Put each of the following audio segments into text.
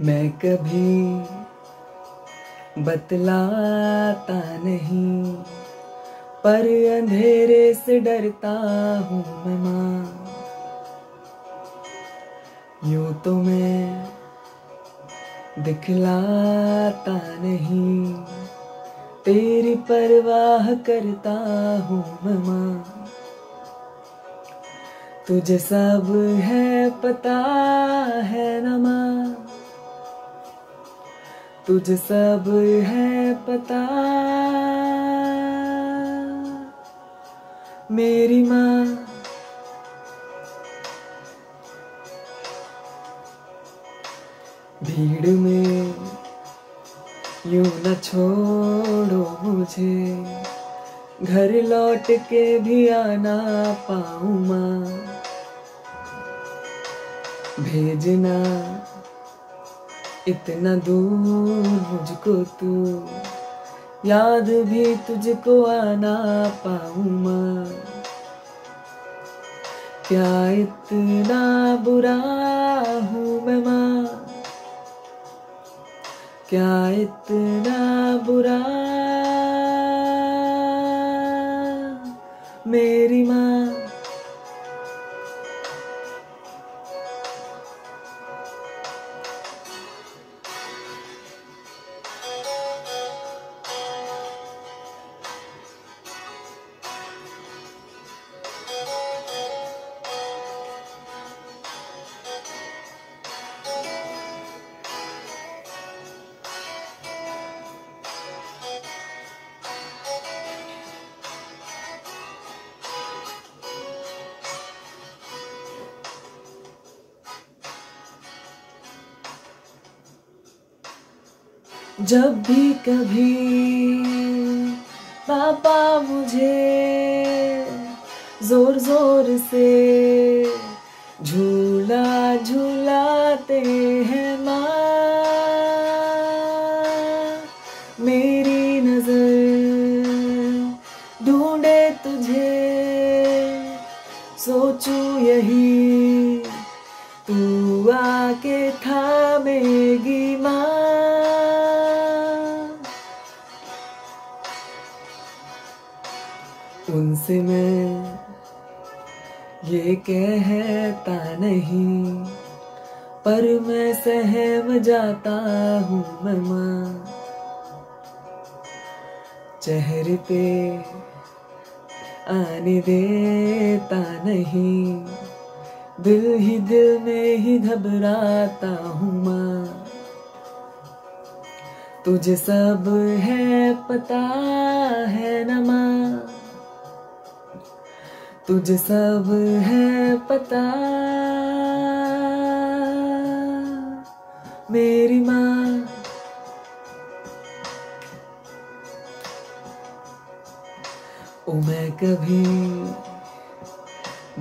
मैं कभी बतलाता नहीं, पर अंधेरे से डरता हूँ मैं माँ। यूँ तो मैं दिखलाता नहीं, तेरी परवाह करता हूँ मैं माँ। तुझे सब है, पता है न तुझे सब है पता। मेरी माँ भीड़ में यूँ न छोड़ो मुझे। घर लौट के भी आना पाऊँ माँ। भेजना इतना दूर मुझको तू। याद भी तुझको आना पाऊँ माँ क्या इतना बुरा हूँ मैं माँ? क्या इतना बुरा? मेरी माँ जब भी कभी पापा मुझे ज़ोर ज़ोर से झूला झूलाते हैं माँ, मेरी नज़र ढूंढे तुझे। सोचू यही, तू आके थामेगी। उनसे मैं ये कहता नहीं, पर मैं सहम जाता हूँ मैं माँ चेहरे पे आने देता नहीं, दिल ही दिल में ही घबराता हूँ माँ। तुझे सब है पता है न माँ। तुझे सब है पता। मेरी माँ। ओ, मैं कभी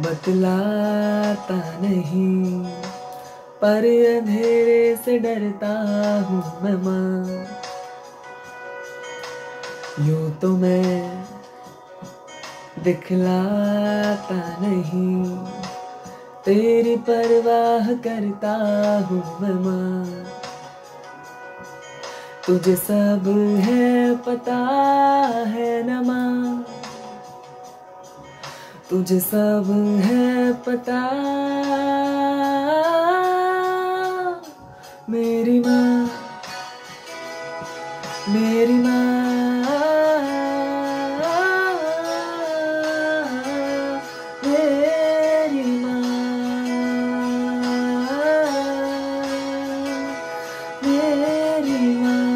बतलाता नहीं, पर अंधेरे से डरता हूँ मैं माँ। यूँ तो मैं दिखलाता नहीं। तेरी परवाह करता हूँ मैं माँ। तुझे सब है पता है न माँ। तुझे सब है पता। मेरी माँ मेरी माँ। れるわ